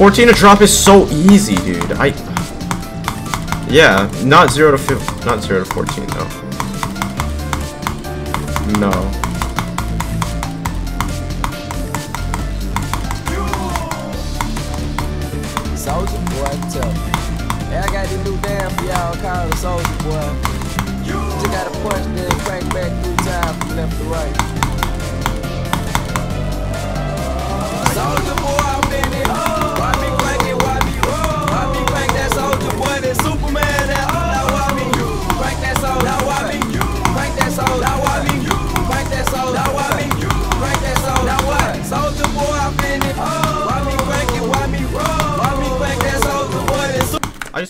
14 to drop is so easy, dude. I... Yeah, not 0 to 15, not 0 to 14, though. No. Soldier boy, tell me. I got this new damn for y'all called Soldier boy.